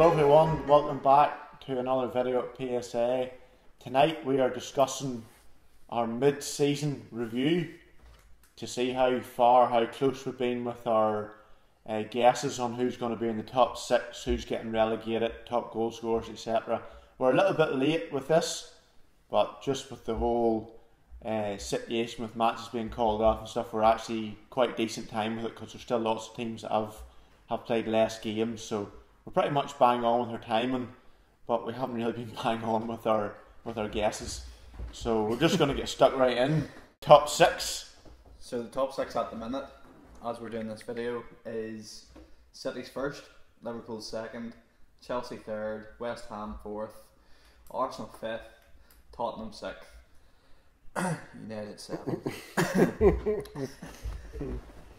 Hello everyone, welcome back to another video at PSA. Tonight we are discussing our mid-season review to see how far, how close we've been with our uh, guesses on who's going to be in the top six, who's getting relegated, top goal scorers, etc. We're a little bit late with this, but just with the whole uh, situation with matches being called off and stuff, we're actually quite decent time with it because there's still lots of teams that have have played less games, so we're pretty much bang on with our timing, but we haven't really been bang on with our with our guesses. So we're just going to get stuck right in. Top six. So the top six at the minute, as we're doing this video, is City's first, Liverpool second, Chelsea third, West Ham fourth, Arsenal fifth, Tottenham sixth, United seventh.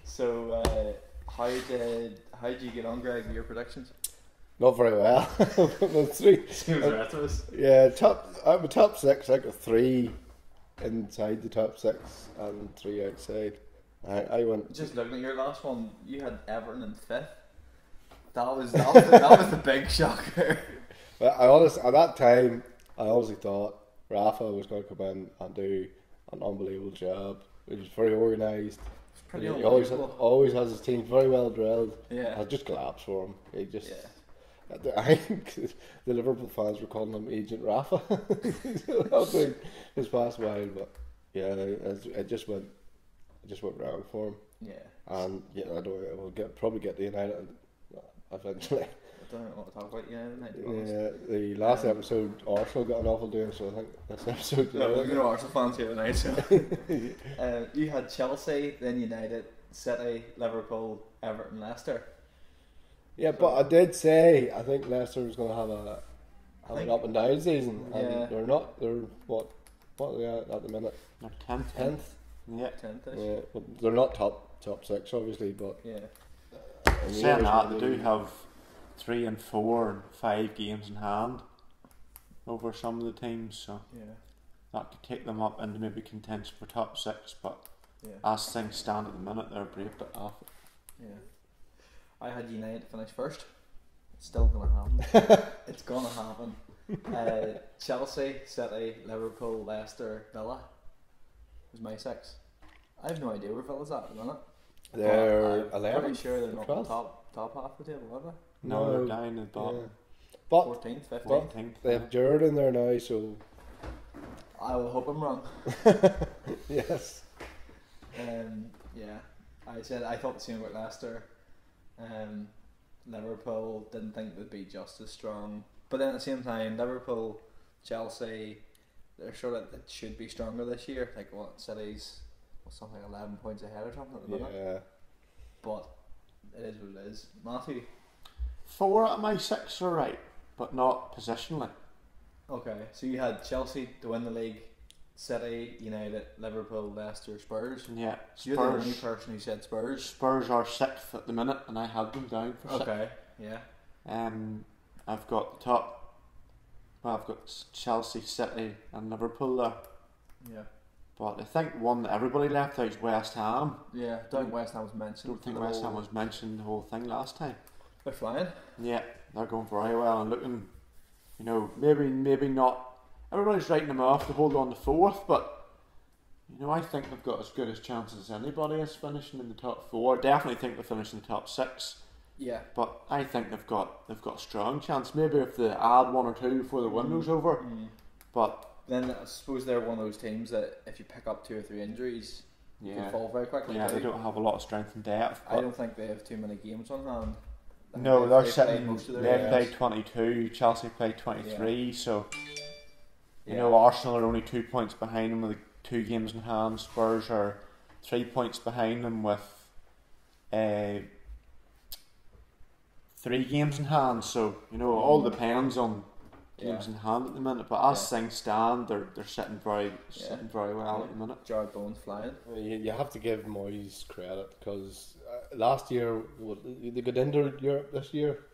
so uh, how did how did you get on, Greg? Your predictions? Not very well. Well, three. Same as the rest of us. Yeah, top. I'm a top six. I got three inside the top six and three outside. I, I went. Just looking at your last one, you had Everton in fifth. That was that was the, that was the big shocker. Well, I honest at that time. I honestly thought Rafa was going to come in and do an unbelievable job. He was very organised. pretty He always unbelievable. always has his team very well drilled. Yeah. I just collapsed for him. He just. Yeah. I think the Liverpool fans were calling him Agent Rafa. I think his past while, but yeah, it, just went, it just went wrong for him. Yeah. And yeah, I don't. We'll get probably get the United eventually. I don't know what to talk about United tonight, to be honest. Yeah, the last episode Arsenal got an awful doing, so I think this episode. No, we're no Arsenal fans here tonight. So. uh, you had Chelsea, then United, City, Liverpool, Everton, Leicester. Yeah, but I did say I think Leicester was going to have a have think- an up and down season, and Yeah. they're not. They're what? What are they at at the minute? They're tenth. Tenth. Yeah. Tenth. Yeah, but they're not top top six, obviously, but Yeah. and Saying that, they do be- have three and four and five games in hand over some of the teams, so Yeah. that could take them up into maybe contention for top six. But Yeah. as things stand at the minute, they're a brave bit off. Yeah. I had United finish first. It's still gonna happen. it's gonna happen. Uh, Chelsea, City, Liverpool, Leicester, Villa was my six. I have no idea where Villa's at at the minute. They're But I'm eleven. Pretty sure they're not 12th? top top half of the table, are they? No, No, they're down at the bottom. Yeah. But 14th, 15th. But- they have Gerrard in there now, so I will hope I'm wrong. yes. Um, yeah, I said I thought the same about Leicester. Um, Liverpool didn't think they'd be just as strong, but then at the same time, Liverpool, Chelsea, they're sure that it should be stronger this year. Like what City's well, something eleven points ahead or something at the minute. Yeah. But it is what it is. Matthew, Four out of my six are right, but not positionally. okay, so you had Chelsea to win the league, City, United, Liverpool, Leicester, Spurs. Yeah, Spurs. You're the only person who said Spurs. Spurs are sixth at the minute, and I had them down for sixth. Okay, yeah, Um, I've got the top. Well, I've got Chelsea, City, and Liverpool there. yeah. But I think one that everybody left out is West Ham. Yeah, I don't think West Ham was I mentioned. don't think West Ham was mentioned the whole thing last time. They're flying. Yeah, they're going very well and looking. You know, maybe maybe not. Everybody's writing them off to hold on to fourth, but you know, I think they've got as good as chances as anybody as finishing in the top four. Definitely think they'll finish in the top six. Yeah. But I think they've got they've got a strong chance. Maybe if they add one or two before the window's over. Mm. But Then I suppose they're one of those teams that if you pick up two or three injuries, you yeah, can fall very quickly. yeah, too. they don't have a lot of strength and depth. I don't think they have too many games on hand. No, they- they're they play sitting. most of They play twenty two. Chelsea play twenty three. So you Yeah. know Arsenal are only two points behind them with two games in hand. Spurs are three points behind them with uh, three games in hand. So you know all depends on games Yeah. in hand at the minute. But as Yeah. things stand, they're they're sitting very Yeah. sitting very well at the minute. Jarrod Bowen's flying. You, you have to give Moyes credit because uh, last year they got into Europe this year,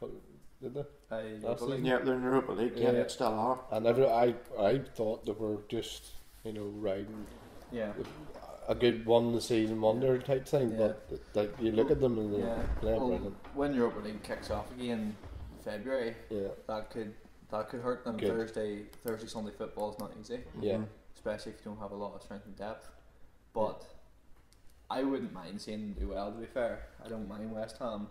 did they? I That's believe. Yeah, they're in Europa League. Yeah, Yeah. they still are. And every, I I thought they were just you know riding Yeah. a good one the season wonder type thing, Yeah. but like you look at them and they're Yeah. playing Well, brilliant. when Europa League kicks off again, February. Yeah, That could that could hurt them. Good. Thursday, Thursday, Sunday football is not easy, yeah. Mhm. especially if you don't have a lot of strength and depth. But I wouldn't mind seeing them do well. To be fair, I don't mind West Ham.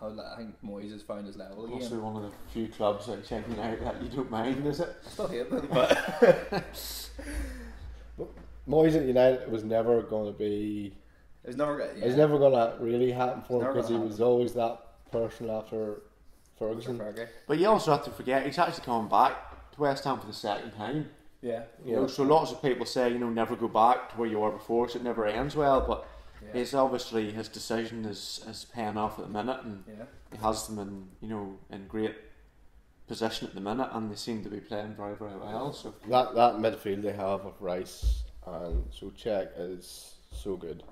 I, would, I think Moyes has found his level again. Also, one of the few clubs outside United that you don't mind, is it? I still hate them, but Moyes at United was never going to be. it's never. Yeah, It was never going to really happen for him because he gonna was always that person after Ferguson. Fergie. But you also have to forget he's actually coming back to West Ham for the second time. Yeah, You know, so lots of people say, you know, never go back to where you were before, so it never ends well. But yeah, it's obviously his decision is, is paying off at the minute, and yeah. he has them in, you know, in great position at the minute, and they seem to be playing very, very well. So That that midfield they have of Rice and Soucek is so good.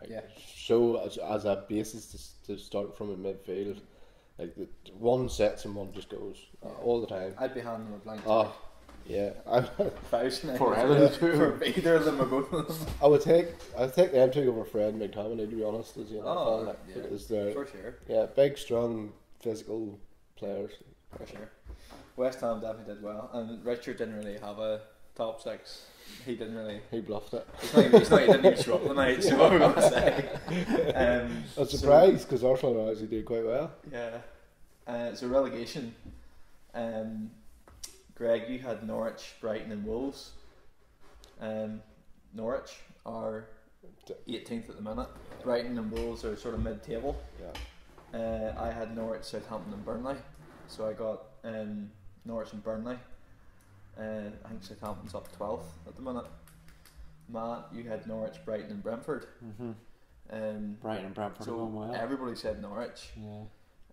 Like, Yeah. So as, as a basis to, to start from in midfield, like the, one sets and one just goes uh, all the time. I'd be handing them a blank Oh, yeah. I, For either of the two. for either of them or both of them. I would take I would take them two over Fred McTominay to be honest. As you know, Oh, like, yeah. because they're For sure, yeah big, strong, physical players. for sure. West Ham definitely did well, and Richard didn't really have a top six. He didn't really. He bluffed it. He's not, even- not, he didn't even show up tonight. So what gonna say? Um, I'm so- surprised because Arsenal are actually did quite well. Yeah. Uh, so relegation. Um, Greg, you had Norwich, Brighton, and Wolves. Um, Norwich are 18th at the minute. Brighton and Wolves are sort of mid-table. Yeah. Uh, I had Norwich, Southampton, and Burnley. So I got um, Norwich and Burnley. Uh, I think Southampton's up 12th at the minute. Matt, you had Norwich, Brighton, and Brentford. mm-hmm. Um, Brighton and Brentford so everybody said Norwich. yeah.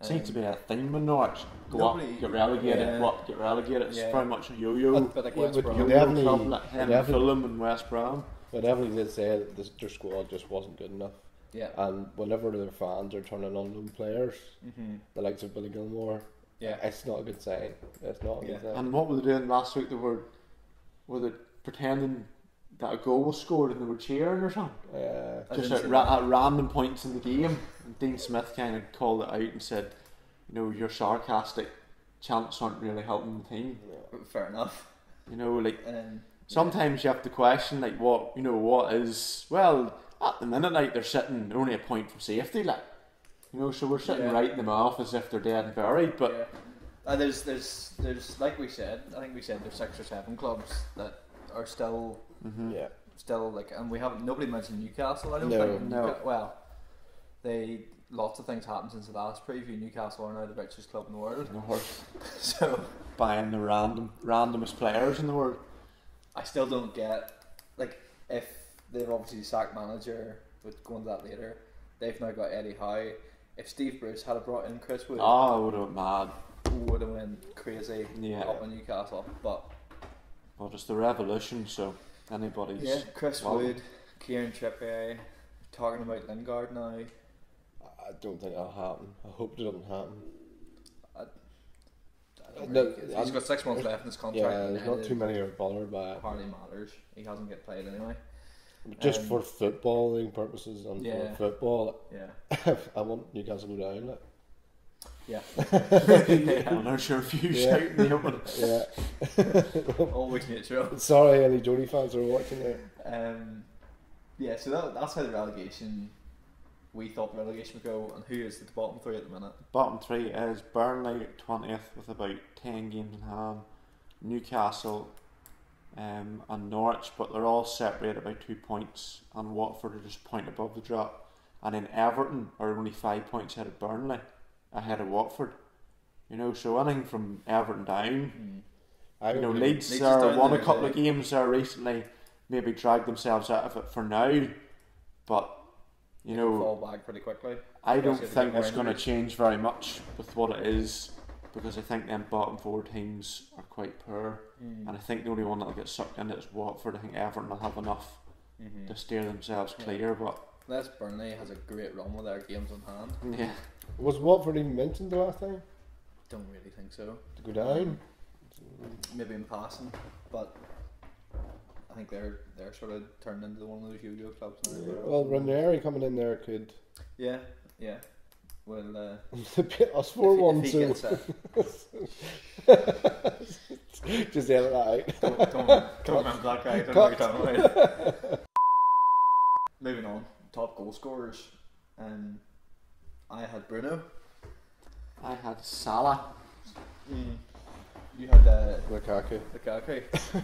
Seems to Um, be a theme with Norwich. Go Nobody- up, get relegated, yeah. go up, get relegated. It's Yeah. very much a yo-yo. And- But like Yeah, West but Brom. you yo-yo definitely- club like them, definitely- Fulham and West Brom. But Everly did say that this, their squad just wasn't good enough. Yeah. And whenever their fans are turning on new players, Mm-hmm. the likes of Billy Gilmour, Yeah. it's not a good sign. It's not a Yeah. good sign. And what were they doing last week? They were, were they pretending that a goal was scored and they were cheering or something? Uh, Just at, ra- at random points in the game. And Dean Smith kind of called it out and said, you know, your sarcastic chants aren't really helping the team. Fair enough. You know, like Um, sometimes you have to question, like, what, you know, what is, well, at the minute, like, they're sitting only a point from safety, like, you know, so we're sitting Yeah. writing them off as if they're dead and buried, but yeah. Uh, there's, there's, there's, like we said, I think we said there's six or seven clubs that are still, mhm. yeah. still like, and we haven't. Nobody mentioned Newcastle. I don't No. think. No. Newca- well, they lots of things happened since the last preview. Newcastle are now the richest club in the world. So buying the random, randomest players in the world. I still don't get like if they've obviously sacked manager. With going to that later, they've now got Eddie Howe. If Steve Bruce had brought in Chris Wood, Oh, I would have been mad. would have went crazy Yeah. up in Newcastle. But Well, just the revolution, so anybody's. yeah, Chris welcome. Wood, Kieran Trippier, talking about Lingard now. I don't think that'll happen. I hope it doesn't happen. I don't No, he's I'm- got six months left in his contract. Yeah, there's not too many are bothered by it. Hardly matters. He hasn't get played anyway. Just Um, for footballing purposes and Yeah. for football, Yeah, I want Newcastle to go down. Like. Yeah. Well, sure if you Yeah. shouting the open. Yeah. Always neutral. Sorry, any Geordie fans are watching there. Um, yeah, so that, that's how the relegation. We thought the relegation would go, and who is at the bottom three at the minute? Bottom three is Burnley 20th with about 10 games in hand, Newcastle um, and Norwich, but they're all separated by two points, and Watford are just point above the drop. And then Everton are only five points ahead of Burnley, ahead of Watford. You know, so anything from Everton down. I You know, Leeds, Leeds down won a couple yeah. of games there recently, maybe dragged themselves out of it for now, but you They know, fall back pretty quickly. I don't Especially if they think it's going to change very much with what it is because I think them bottom four teams are quite poor, Mm. and I think the only one that'll get sucked in is Watford. I think Everton will have enough Mm-hmm. to steer themselves Yeah. clear, but Unless Burnley has a great run with their games on hand. yeah, Was Watford even mentioned the last time Don't really think so. to go down? Maybe in passing, but I think they're they're sort of turned into one of those yo-yo clubs now. Well, Ranieri coming in there could. Yeah, yeah. Well, Uh, Us four if he- one if he gets just edit that out. Don't, don't, don't remember that guy. Don't know what you're talking about. Moving on, top goal scorers. Um, I had Bruno. I had Salah. You had uh, Lukaku. Lukaku.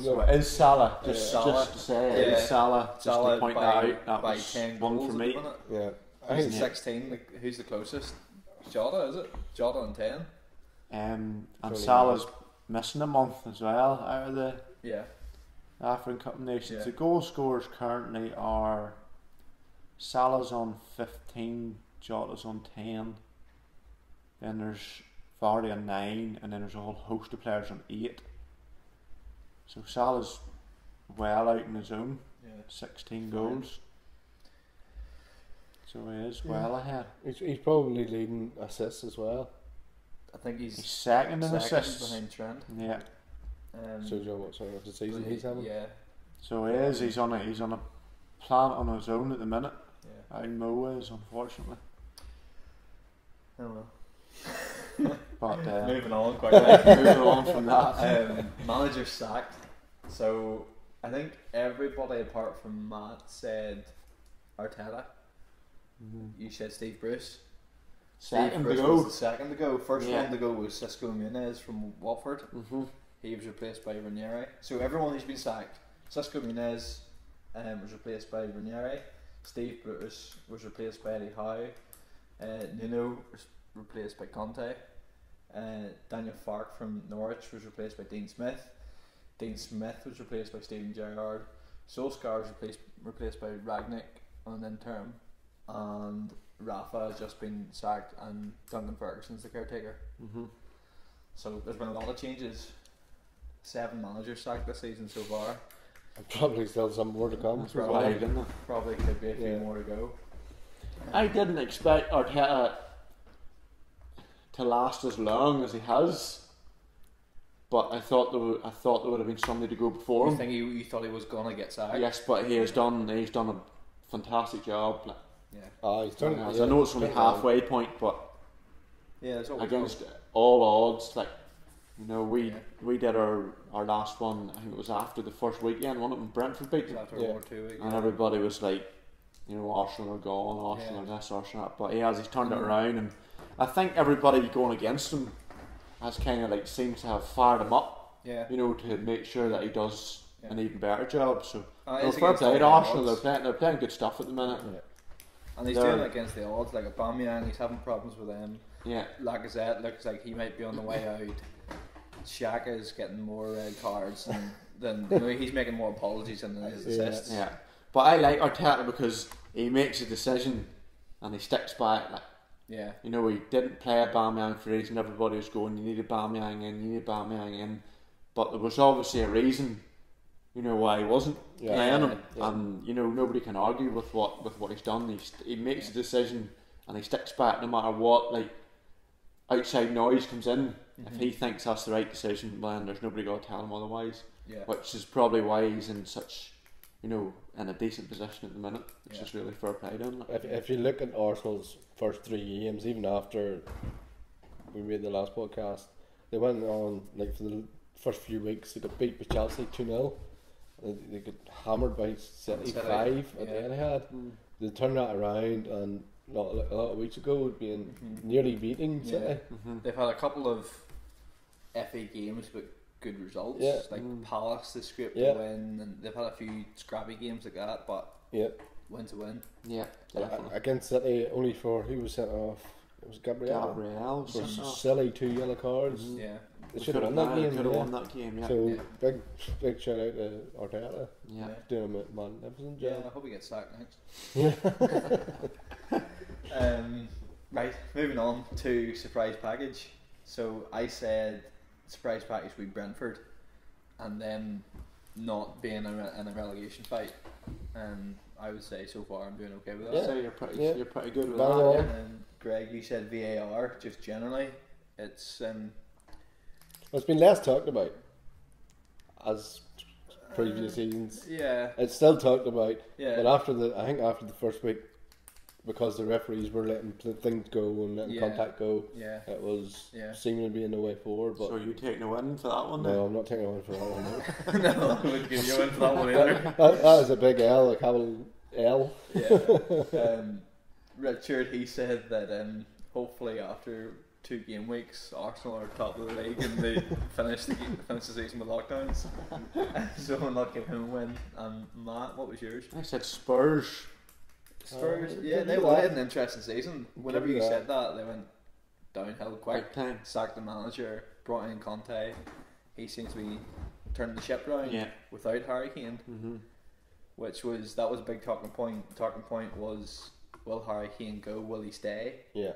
So it is Salah. Just, Yeah. just to say it is Yeah. Salah. Just Salah to point by, that out. That by was 10 one goals for me. Yeah. I think 16? Like, who's the closest? Jota, is it? Jota on 10? Um, and Totally Salah's missing a month as well out of the Yeah. African Cup of Nations. Yeah. The goal scorers currently are Salah's on 15, Jota's on 10. Then there's Vardy on 9, and then there's a whole host of players on 8. So Salah's well out in his own, Yeah. 16 goals. So he is well ahead. he's, he's probably leading assists as well. I think he's He's second in assists. behind Trent. Yeah. Um, So Joe, what sort of the season but he's having? Yeah. So he is. He's on a he's on a planet on his own at the minute. Yeah. I Mo is unfortunately, I don't know. but uh, Moving on quickly. moving on from that. um, manager sacked. So I think everybody apart from Matt said Arteta. You said Steve Bruce. Steve Second to go. was the second to go. First Yeah. one to go was Xisco Muñoz from Watford. hmm He was replaced by Ranieri. So everyone who's been sacked, Xisco Muñoz um, was replaced by Ranieri. Steve Bruce was replaced by Eddie Howe. Uh, Nuno was replaced by Conte. Uh, Daniel Farke from Norwich was replaced by Dean Smith. Dean Smith was replaced by Steven Gerrard. Solskjaer was replaced replaced by Rangnick on an interim. And Rafa has just been sacked and Duncan Ferguson's the caretaker. hmm So there's been a lot of changes. Seven managers sacked this season so far. And probably still some more to come. That's Probably. right, isn't it? Probably could be a few Yeah. more to go. I didn't expect Arteta to last as long as he has, but I thought there would, I thought there would have been somebody to go before You him. think you, you thought he was gonna get sacked? Yes, but he has done he's done a fantastic job. Yeah. Ah, he's turned. I know it's only halfway point, but Yeah, that's what we against all odds, like you know, we Yeah. we did our our last one. I think it was after the first weekend, one of them Brentford beat them, after Yeah. one or two weeks. and everybody was like, you know, Arsenal are gone, Arsenal Yeah. are this, Arsenal that. But he has he's turned it Mm. around, and I think everybody going against him has kind of like seems to have fired him up, Yeah. you know, to make sure that he does an even better job. So. Uh, No, it's fair play to Arsenal. They're playing, they're playing good stuff at the minute. Yeah. And he's They're- doing it against the odds. Like Aubameyang, he's having problems with them. Yeah, Lacazette looks like he might be on the way out. Shaq is getting more red cards than, then you know, he's making more apologies than his Yeah. assists. yeah. But I like Arteta because he makes a decision and he sticks by it. Like Yeah. you know, he didn't play Aubameyang for a reason. Everybody was going, you need Aubameyang in, you need Aubameyang in. But there was obviously a reason, you know, why he wasn't Yeah. playing him. Yeah. And you know, nobody can argue with what with what he's done. He he makes a decision and he sticks by it no matter what. Like outside noise comes in. If he thinks that's the right decision, then there's nobody going to tell him otherwise. Yeah. which is probably why he's in such, you know, in a decent position at the minute, which Yeah. is really fair play to him. If, if you look at Arsenal's first three games, even after we made the last podcast, they went on like for the first few weeks. They got beat by Chelsea two 0 They, they got hammered by City City, five at the yeah. Etihad. Mm. They turned that around, and not a lot of weeks ago, being Mhm. nearly beating Yeah. City. hmm They've had a couple of FA games but good results. Yeah. Like Mm. Palace, they scraped Yeah. a win, and they've had a few scrappy games like that, but Yeah, win to win. Yeah, definitely. against City, only for who was sent off. It was Gabriel. Gabriel, For silly two yellow cards. Mhm. Yeah. They should have could've- won that game. Could have yeah. won that game. Yeah. So Yeah. big, big shout out to Arteta yeah. Yeah. doing a magnificent Yeah, job. I hope he gets sacked next. Yeah. Um, right, moving on to surprise package. So I said surprise package with Brentford, and then not being in a, in a relegation fight. And I would say so far I'm doing okay with that. Yeah. So you're pretty, Yeah. you're pretty good with Bang that. Yeah. And then Greg, you said VAR. Just generally, it's um, Well, it's been less talked about as previous Uh, seasons. yeah, It's still talked about, yeah. but after the, I think after the first week, because the referees were letting things go and letting Yeah. contact go. Yeah. It was Yeah. seeming to be in the way forward, but So you taking a win for that one then? no, I'm not taking a win for that one. no. no, I wouldn't give you in for that one either. that, that is a big L, a capital L. Yeah. Um, Richard, he said that um, hopefully after two game weeks, Arsenal are top of the league and they finish the game, finish the season with lockdowns. so I'm not giving him a win. Um, Matt, what was yours? I said Spurs. Spurs. Uh, yeah, they were that. an interesting season. Whenever you that. said that, they went downhill quick. Time. Sacked the manager, brought in Conte. He seems to be turning the ship around Yeah. without Harry Kane. hmm which was that was a big talking point. The talking point was will Harry Kane go? Will he stay? Yeah.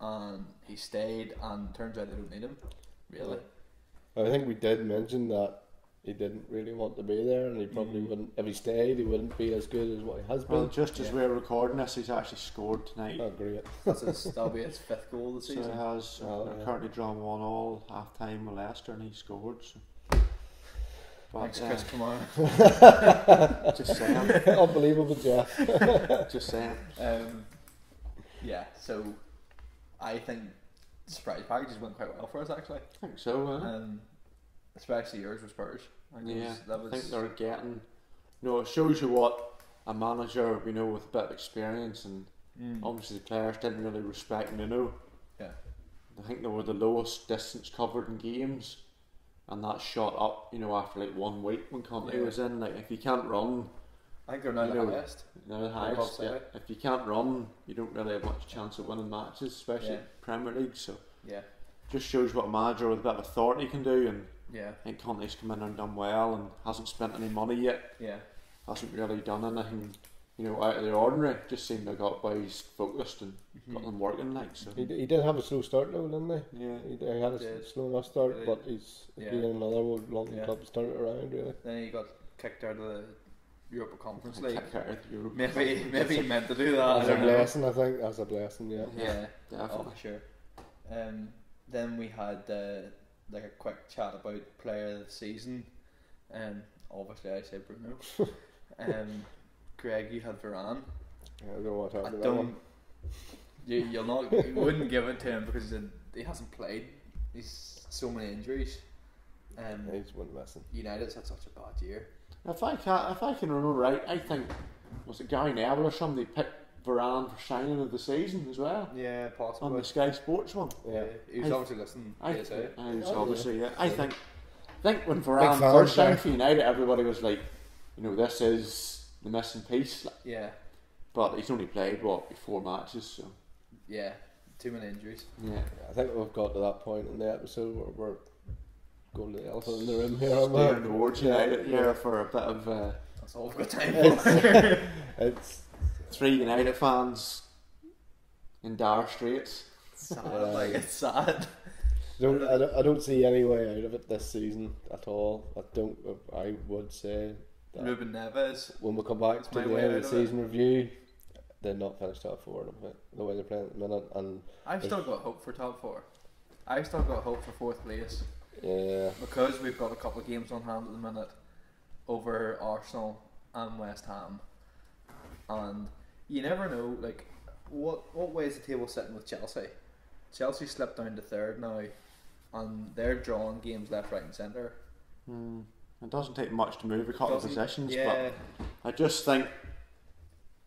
And he stayed, and turns out they don't need him. Really? I think we did mention that he didn't really want to be there, and he probably Mhm. wouldn't. If he stayed, he wouldn't be as good as what he has been. Well, just as Yeah. we're recording this, he's actually scored tonight. oh, great. That's his, that'll be his fifth goal of the So he has Oh, they're yeah. currently drawn one all half time with Leicester and he scored. So. But, Thanks, uh, Chris Kamara. just saying, Unbelievable, Jeff. just saying. Um, yeah. So I think surprise packages went quite well for us actually. I think so. Uh, Um, especially yours was Spurs. I think it yeah, was- that I was. think they're getting. You know, it shows you what a manager, you know, with a bit of experience and Mm. obviously the players didn't really respect Nuno. Yeah. I think they were the lowest distance covered in games, and that shot up. You know, after like one week when Conte Yeah. was in. Like, if you can't run, I think they're now you the know, highest. They're the highest. Yeah. If you can't run, you don't really have much chance of winning matches, especially Yeah. Premier League. So Yeah. just shows what a manager with a bit of authority can do. And Yeah. I think Conte's come in and done well, and hasn't spent any money yet. Yeah. Hasn't really done anything, you know, out of the ordinary. Just seemed to got boys focused and Mm-hmm. got them working. Like so. he, he did have a slow start though, didn't he? Yeah. He, he had a Did. slow enough start, Really? but he's Yeah. being another one London Yeah. club to turn it around. Really, Then he got kicked out of the Europa Conference League. Kick out of Europe. Maybe maybe he meant to do that. I that's a blessing. I think that's a blessing. Yeah. Yeah, oh, Definitely. for sure. Um, then we had uh, like a quick chat about player of the season. Um, obviously I say Bruno. um, Greg, you had Varane. I don't want to I talk about that one. don't. You, you'll not. You wouldn't give it to him because he, he hasn't played. He's so many injuries. Um, He just wouldn't listen. United's had such a bad year. If I can, if I can remember right, I think was it Gary Neville or somebody picked Varane for signing of the season as well Yeah, on possibly. the Sky Sports one. Yeah, he was I- obviously listening. I, to PSA. I was Oh, obviously yeah. I Yeah. think I think when Varane fan, first signed yeah. for United, everybody was like, you know, this is the missing piece. like, Yeah, But he's only played what four matches, so yeah. Too many injuries. yeah. I think we've got to that point in the episode where we're going to the elephant in the room here. on Steering that. towards Yeah, United here for a bit of uh, That's all we've got time for. It's three United fans in dire straits. sad. Yeah. Like it's sad. don't, I, don't, I don't see any way out of it this season at all. I don't. I would say that Ruben Neves. when we come back to my the end of the of it. season review, they're not finished top four. I think, The way they're playing at the minute, and I've still got hope for top four. I've still got hope for fourth place yeah, because we've got a couple of games on hand at the minute over Arsenal and West Ham, and you never know. Like, what what way is the table sitting with Chelsea? Chelsea slipped down to third now, and they're drawing games left, right, and centre. Hmm. It doesn't take much to move a couple of Doesn't- positions, Yeah, but I just think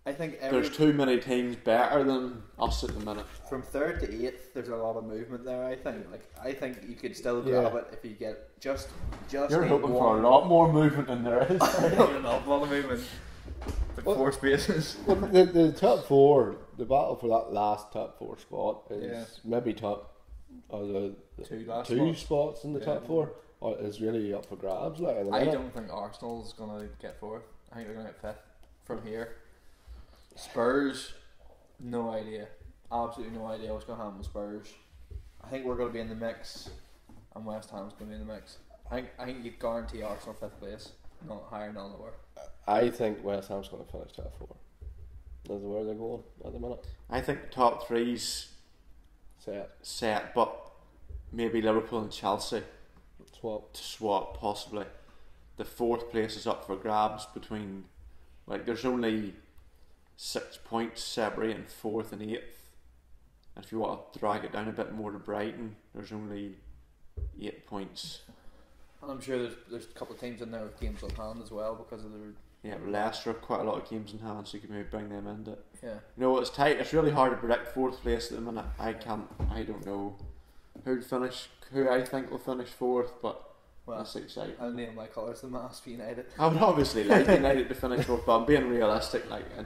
I think every, there's too many teams better than us at the minute. from third to eighth, there's a lot of movement there. I think. Like, I think you could still Yeah. grab it if you get just just. You're need hoping for a lot more movement than there is. an awful lot of movement. Like Well- four spaces. well, the, the top four, the battle for that last top four spot is Yeah. maybe top, or the, the Two last two spots. spots in the Yeah. top four, or is really up for grabs. Like I don't think Arsenal's gonna get fourth. I think they're gonna get fifth from here. Spurs, no idea. Absolutely no idea what's gonna happen with Spurs. I think we're gonna be in the mix, and West Ham's gonna be in the mix. I think I think you guarantee Arsenal fifth place, not higher, not lower. I think West Ham's going to finish top four. That's where they're going at the minute. I think top three's Set, set, but maybe Liverpool and Chelsea swap. to swap possibly. The fourth place is up for grabs between like there's only six points separating fourth and eighth. And if you want to drag it down a bit more to Brighton, there's only eight points. And I'm sure there's there's a couple of teams in there with games on hand as well because of their Yeah, Leicester have quite a lot of games in hand, so you can maybe bring them into it. yeah. You know, what it's tight. It's really hard to predict fourth place at the minute. I can't. I don't know who'll finish. Who I think will finish fourth, but Well, that's exciting. I'll name my colours the Mass United. I would obviously like United to finish fourth, but I'm being realistic. Like, I,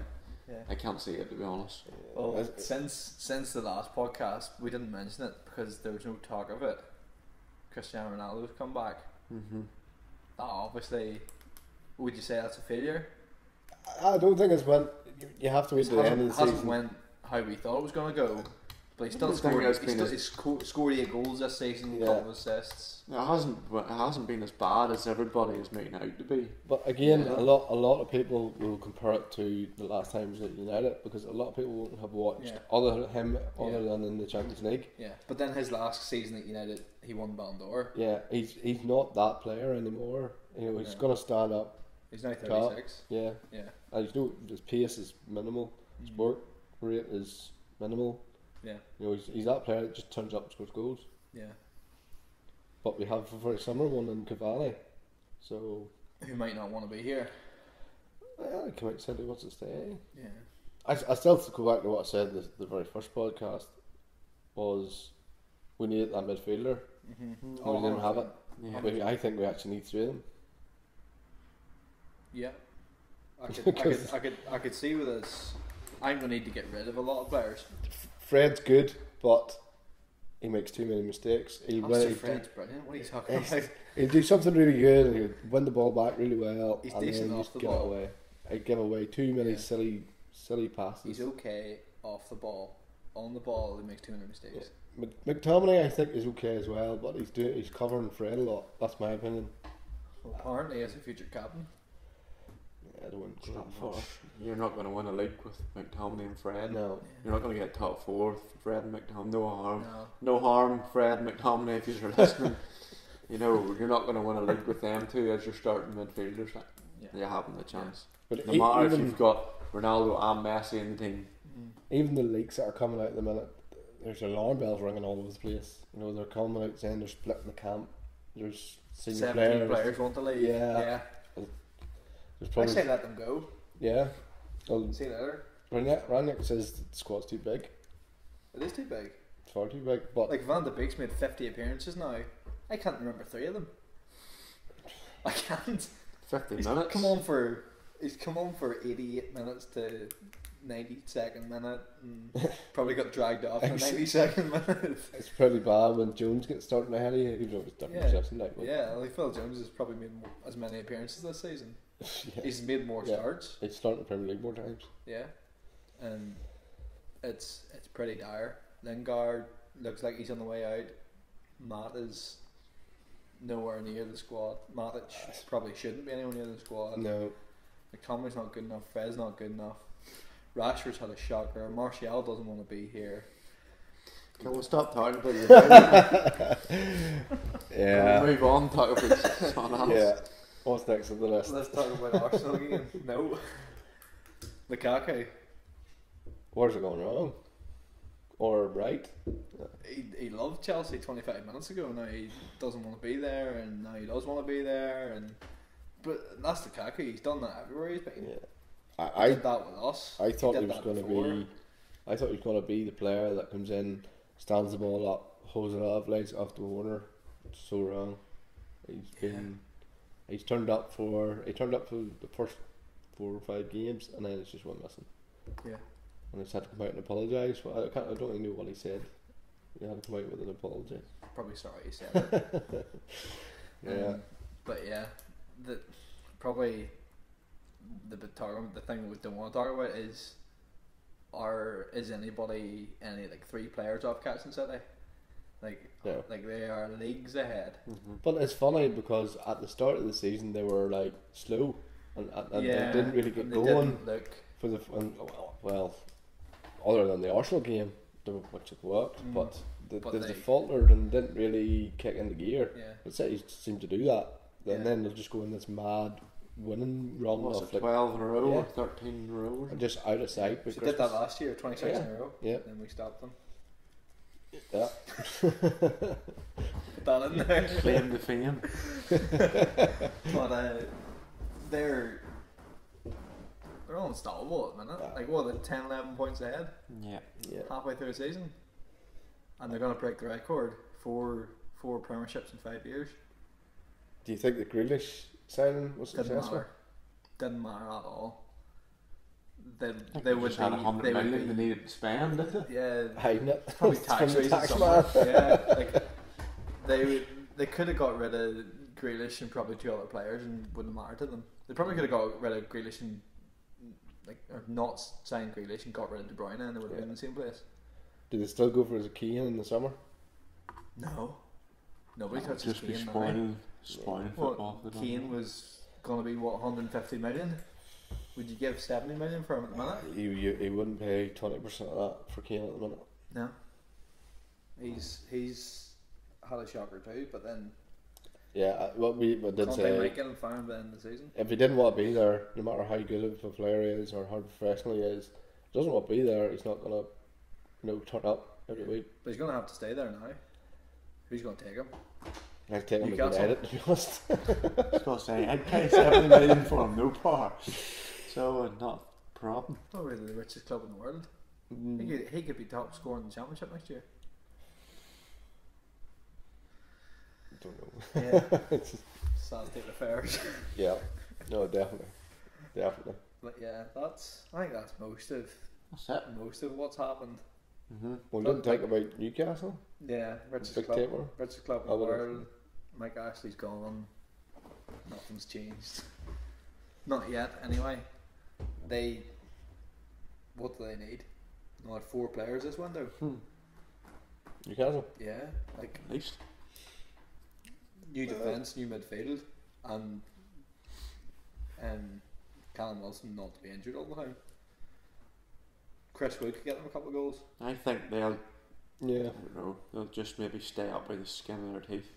Yeah. I can't see it to be honest. Well, It's- since since the last podcast, we didn't mention it because there was no talk of it. Cristiano Ronaldo's come back. Mm-hmm. That obviously, would you say that's a failure? I don't think it's went. You, have to wait It to the end hasn't, of the hasn't season. went how we thought it was going to go. But he still I think scored. it's He still, as- he sco- scored eight goals this season, Yeah. couple of assists. It hasn't. It hasn't been as bad as everybody is making out to be. But again, Yeah. a lot a lot of people will compare it to the last time he was at United because a lot of people won't have watched Yeah. other than him other Yeah. than in the Champions League. Yeah, but then his last season at United, he won Ballon d'Or. Yeah, he's he's not that player anymore. You know, he's Yeah. gonna stand up. He's now thirty six. Yeah, Yeah. and he's no his pace is minimal. His Mhm. work rate is minimal. Yeah. You know, he's, he's that player that just turns up and scores goals. Yeah. But we have for very summer one in Cavani, so Who might not want to be here. well, I come out and said he wants to stay. Yeah. I, I still have to go back to what I said the, the very first podcast was we needed that midfielder. Mm-hmm. We didn't have it. Yeah. We, I think we actually need three of them. Yeah. I could, I could, I could, I could see with this. I'm gonna need to get rid of a lot of players. Fred's good, but he makes too many mistakes. He Alistair really, Fred's brilliant. What are you talking about? he'd do something really good and he'd win the ball back really well He's and decent then off the give ball. away. He'd give away too many Yeah. silly silly passes. He's okay off the ball. On the ball, he makes too many mistakes. Mc- McTominay I think is okay as well, but he's doing he's covering Fred a lot. That's my opinion. Apparently, as a future captain, Yeah, I don't want It's not much. You're not going to win a league with McTominay and Fred. No. You're not going to get top four with Fred and McTominay. No harm. no. No harm, Fred and McTominay, if you're listening. you know, you're not going to win a league with them two as your starting midfielders. Yeah. You haven't the chance. But No e- matter if you've got Ronaldo and Messi in the team. Mhm. even the leaks that are coming out at the minute, there's alarm bells ringing all over the place. You know, they're coming out saying they're splitting the camp. There's senior Seventeen players. players want to leave. Yeah. yeah. There's I say let them go. yeah. Well, See you later. Rangnick, Rangnick says the squad's too big. It is too big. It's far too big. But Like Van de Beek's made fifty appearances now. I can't remember three of them. I can't. 50 He's minutes. come on for he's come on for eighty eight minutes to ninety second minute and probably got dragged off in ninety second minute. it's pretty bad when Jones gets starting ahead of you, even though it's different Yeah. Like, but- Yeah, like Phil Jones has probably made more, as many appearances this season. yeah. He's made more Yeah. starts. He's starting the Premier League more times. Yeah, and it's it's pretty dire. Lingard looks like he's on the way out. Mata is nowhere near the squad. Matic probably shouldn't be anywhere near the squad. No, McTominay's not good enough. Fred's not good enough. Rashford's had a shocker. Martial doesn't want to be here. Can we stop talking about your Can we yeah, move on, talk about someone else. yeah. What's next on the list? Let's talk about Arsenal again. No. Lukaku. Where's it going wrong? Or right? He, he loved Chelsea 25 minutes ago. Now he doesn't want to be there, and now he does want to be there. And but that's Lukaku. He's done that everywhere he's been. Yeah. He I, I did that with us. I thought did he was going to be. I thought he was going to be the player that comes in, stands the ball up, holds it up, lays it off the corner. It's so wrong. He's Yeah. been. He's turned up for. He turned up for the first four or five games, and then it's just one missing. Yeah. And he's had to come out and apologise. Well, I can't. I don't really know what he said. He had to come out with an apology. Probably sorry he said. Yeah. Um, but yeah, the probably the talk, the thing we don't want to talk about is are is anybody any like three players off catching City? Like No. like they are leagues ahead. Mhm. But it's funny because at the start of the season they were like slow, and, and, and they didn't really get they going. didn't look for the and, well, other than the Arsenal game, the- which it worked, Mm. but the, But the, they- they faltered and didn't really kick into gear. yeah. But City seem to do that, Yeah. and then they'll just go in this mad winning run Was of it like 12 in a row or Yeah. 13 in a row? or just out of sight. We did that last year, 26 in a row. Yeah. And Then we stopped them. Yeah. Put that in there. Claim the fame. but uh, they're they're all unstoppable at the minute. Like what, they're 10, 11 points ahead Yeah. Yeah. halfway through the season, and they're going to break the record for four premierships in five years. Do you think the Grealish signing was Didn't successful? matter. Didn't matter at all. They they they would just had a hundred they would million be- they needed to spend, yeah Hiding it. probably tax the reasons tax somewhere. yeah, like they would, they could have got rid of Grealish and probably two other players and wouldn't matter to them. They probably could have got rid of Grealish and like or not signed Grealish and got rid of De Bruyne and they would have been in the same place. Do they still go for his Kane in the summer? No, nobody That would touches just be Kane. now. spoiling, spoiling football. Well, if they don't. Kane was going to be what 150 million. Would you give 70 million for him at the minute? You, you, he wouldn't pay twenty percent of that for Kane at the minute. No. He's he's had a shocker too, but then Yeah, I- what we we did Conte say might get him fired by the end of the season. if he didn't want to be there, no matter how good of a player he is or how professional he is, he doesn't want to be there. He's not gonna, you know, turn up every week. But he's going to have to stay there now. Who's going to take him? I'd take him to Newcastle. United to be honest. I was going to say, I'd pay 70 million for him, no par. So, uh, not a problem. Probably the richest club in the world. He Mm. could, he could be top scorer in the championship next year. Don't know. Yeah. Sad state of affairs. Yeah, no, definitely, definitely. But yeah, that's I think that's most of That's it. most of what's happened. Mm-hmm. We didn't talk about Newcastle. Yeah, richest Big club, table. richest club in the well, world. Mike Ashley's gone. Nothing's changed. Not yet, anyway. They. What do they need? Another four players this window. Newcastle. Yeah, like At least. new defence, new midfield, and um, Callum Wilson not to be injured all the time. Chris Wood could get them a couple of goals. I think they'll, Yeah, I don't know, they'll just maybe stay up by the skin of their teeth.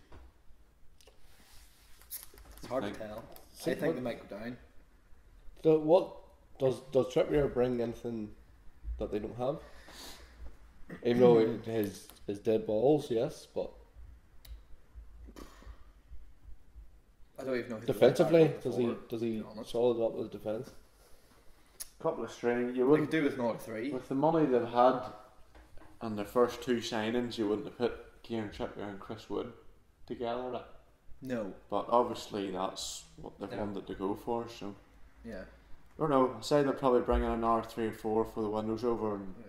It's hard Think- to tell. See, I think what- they might go down. So what does does Trippier bring anything that they don't have? Even though it- his his dead balls, yes, but I don't even know. Who the defensively, right does he before, does to he be honest. solid up with defence? A couple of string. You They could wouldn't, do with another three. with the money they've had and their first two signings, you wouldn't have put Kieran Trippier and Chris Wood together. Like. No. But obviously, that's what they've wanted to go for. So, Yeah. I don't know. I say they'll probably bring in R three or four for the windows over, and Yeah.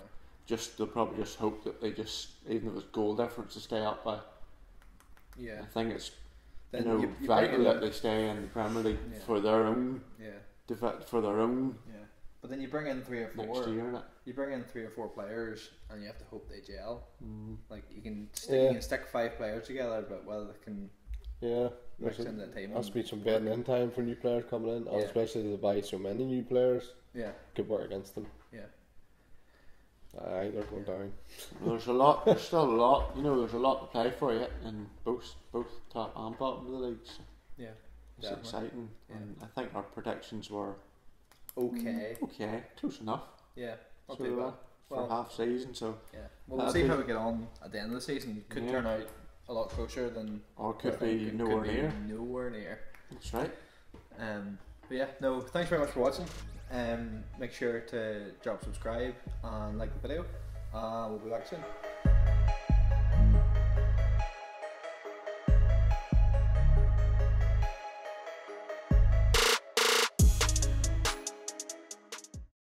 just they'll probably just hope that they just, even if it's goal difference, to stay up by. Yeah. I think it's Then you know you, you vital that they stay in the Premier League Yeah. for their own Yeah. dev- for their own Yeah. But then you bring in three or next four. year. You bring in three or four players, and you have to hope they gel. Mm. Like you can stick, Yeah. you can stick five players together, but whether they can Yeah, mix there's a- the team, has to be some bedding in time for new players coming in, and Yeah. especially they buy so many new players yeah, could work against them. yeah, Aye, they're going down. There's a lot. There's still a lot. You know, there's a lot to play for yet in both both top and bottom of the leagues. yeah. It's Definitely. exciting, Yeah. and I think our predictions were Okay, okay, close enough. yeah, not So, too uh, bad. for Well, half season. So, yeah. Well, we'll see but- how we get on at the end of the season. Could Yeah. turn out a lot closer than or could be nowhere could be near. Nowhere near. That's right. Um, but yeah, no, thanks very much for watching. Um, make sure to drop subscribe and like the video. Uh, we'll be back soon.